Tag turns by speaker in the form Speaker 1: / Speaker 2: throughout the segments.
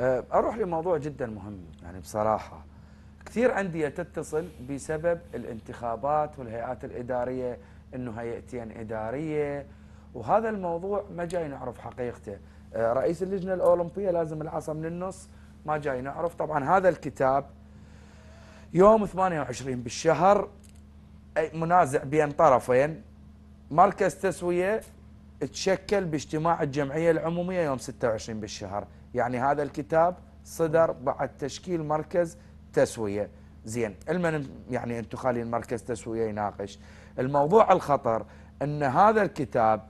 Speaker 1: أه، أروح لموضوع جدا مهم يعني بصراحة. كثير أندية تتصل بسبب الانتخابات والهيئات الإدارية إنه هيئتين إدارية. وهذا الموضوع ما جاي نعرف حقيقته. أه، رئيس اللجنة الأولمبية لازم العصا من النص ما جاي نعرف. طبعا هذا الكتاب يوم 28 بالشهر منازع بين طرفين. مركز تسوية تشكل باجتماع الجمعية العمومية يوم 26 بالشهر. يعني هذا الكتاب صدر بعد تشكيل مركز تسوية زين المن يعني أنتم خالين مركز تسوية يناقش الموضوع الخطر أن هذا الكتاب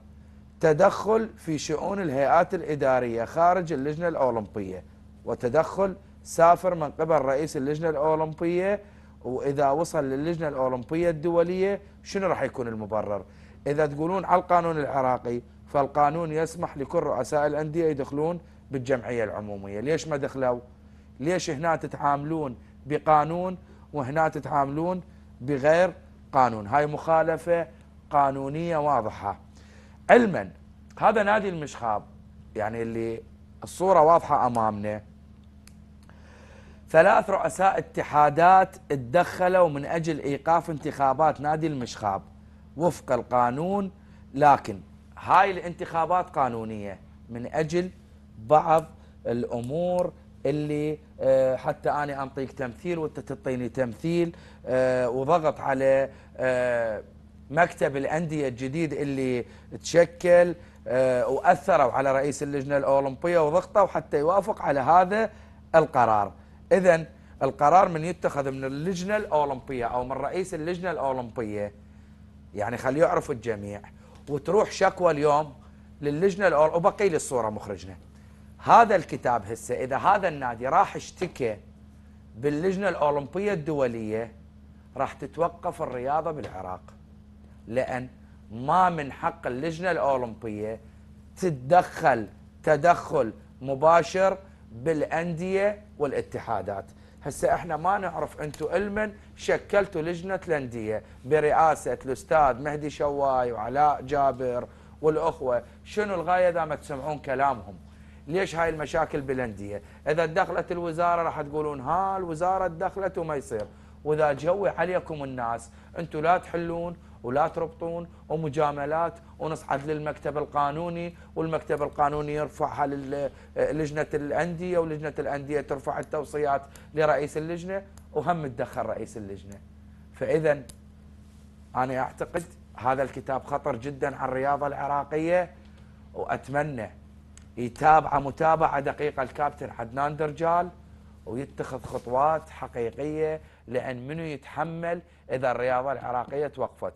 Speaker 1: تدخل في شؤون الهيئات الإدارية خارج اللجنة الأولمبية وتدخل سافر من قبل رئيس اللجنة الأولمبية وإذا وصل للجنة الأولمبية الدولية شنو راح يكون المبرر؟ إذا تقولون على القانون العراقي فالقانون يسمح لكل رؤساء الأندية يدخلون بالجمعية العمومية، ليش ما دخلوا؟ ليش هنا تتعاملون بقانون وهنا تتعاملون بغير قانون؟ هاي مخالفة قانونية واضحة. علما هذا نادي المشخاب يعني اللي الصورة واضحة أمامنا ثلاث رؤساء اتحادات اتدخلوا من أجل إيقاف انتخابات نادي المشخاب وفق القانون لكن هاي الانتخابات قانونية من أجل بعض الأمور اللي آه، حتى أنا أنطيك تمثيل وأنت تعطيني تمثيل آه، وضغط على آه، مكتب الأندية الجديد اللي تشكل وأثروا على رئيس اللجنة الأولمبية وضغطوا حتى يوافق على هذا القرار. اذا القرار من يتخذ من اللجنة الأولمبية أو من رئيس اللجنة الأولمبية يعني خليه يعرف الجميع وتروح شكوى اليوم للجنه الاولمبيه وبقي لي الصورة مخرجنا. هذا الكتاب هسه إذا هذا النادي راح اشتكى باللجنة الأولمبية الدولية راح تتوقف الرياضة بالعراق لأن ما من حق اللجنة الأولمبية تتدخل تدخل مباشر بالأندية والاتحادات. هسه إحنا ما نعرف أنتم علما شكلتوا لجنة الأندية برئاسة الأستاذ مهدي شواي وعلاء جابر والأخوة شنو الغاية ما تسمعون كلامهم؟ ليش هاي المشاكل بالانديه إذا دخلت الوزارة راح تقولون ها الوزارة دخلت وما يصير. وإذا جوي عليكم الناس أنتم لا تحلون ولا تربطون ومجاملات ونصعد للمكتب القانوني والمكتب القانوني يرفعها للجنة الأندية ولجنة الأندية ترفع التوصيات لرئيس اللجنة وهم تدخل رئيس اللجنة. فإذا أنا أعتقد هذا الكتاب خطر جدا على الرياضة العراقية وأتمنى يتابع متابعة دقيقة الكابتن عدنان درجال ويتخذ خطوات حقيقية لأن منو يتحمل إذا الرياضة العراقية توقفت.